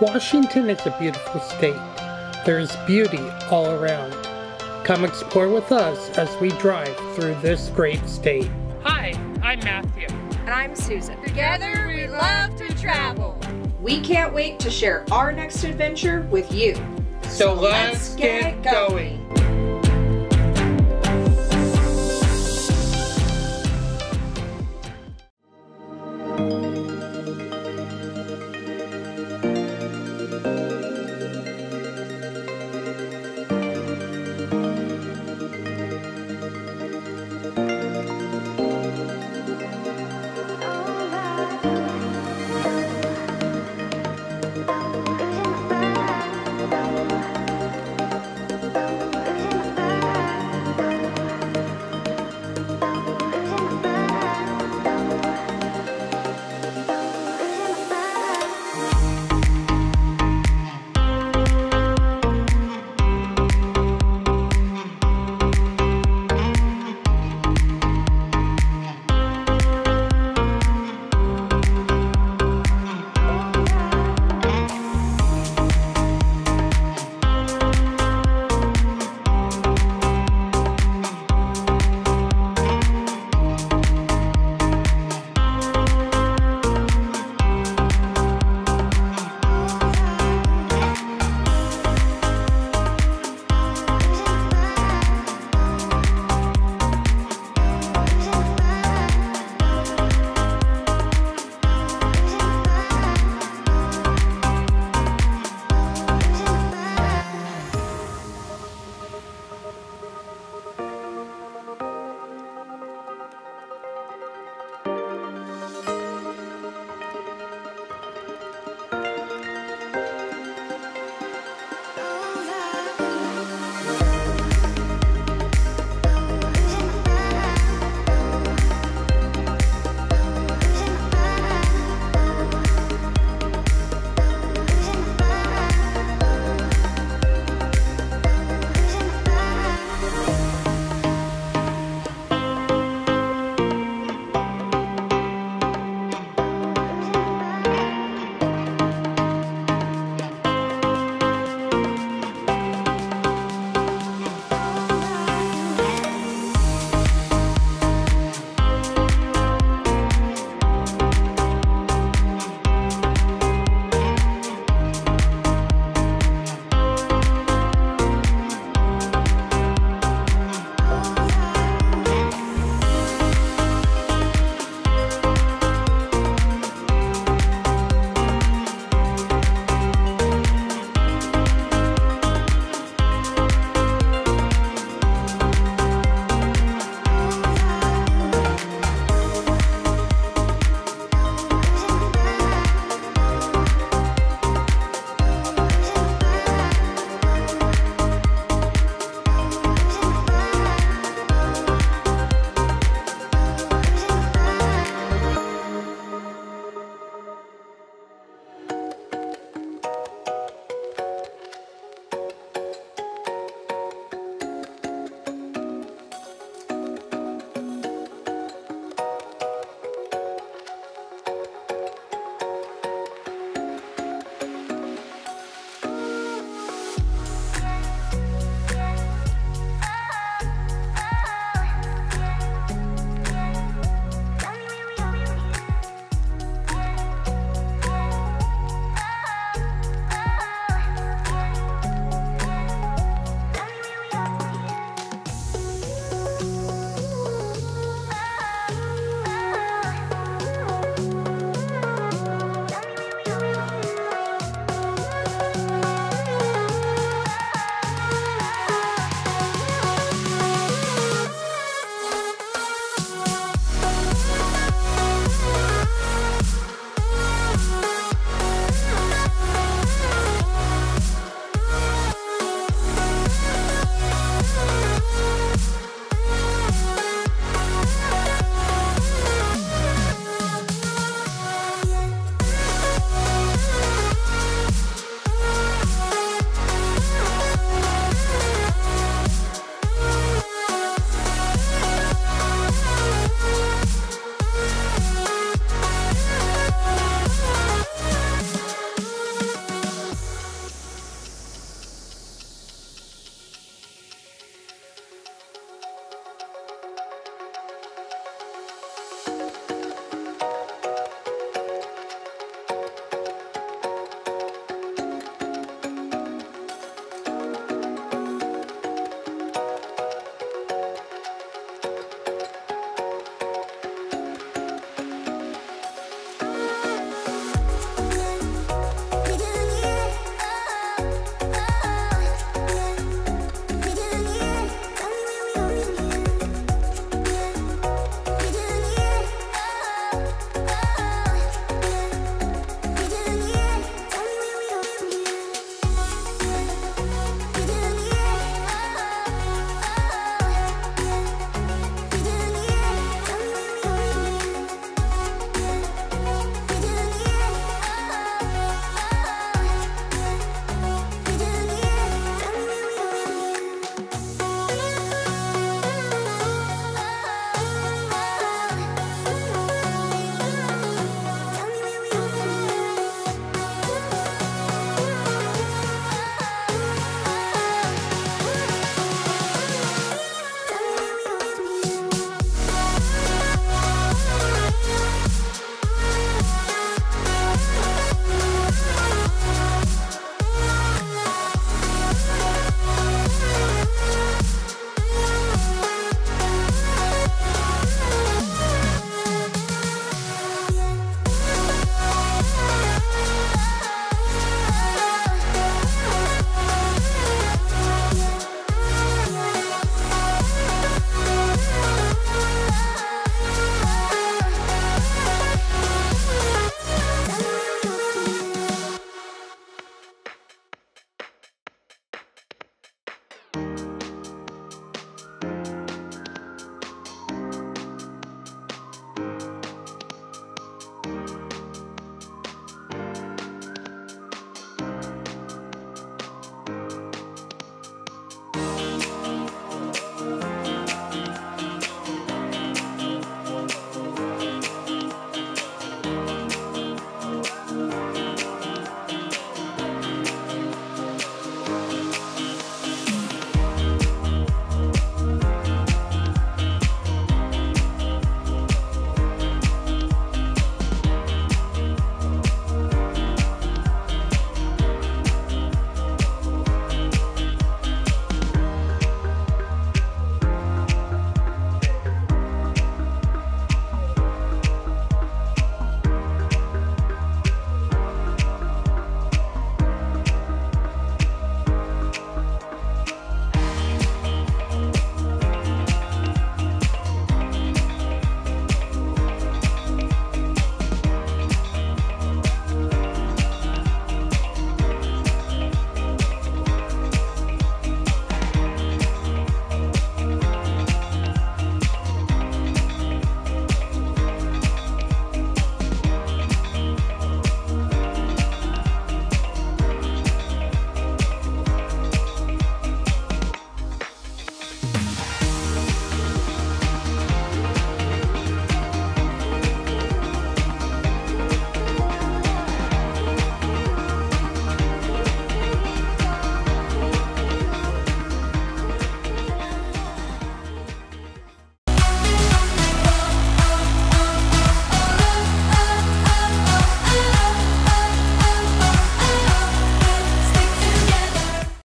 Washington is a beautiful state. There is beauty all around. Come explore with us as we drive through this great state. Hi, I'm Matthew. And I'm Susan. Together we love to travel. We can't wait to share our next adventure with you. So, let's, get, going.